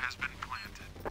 Has been planted.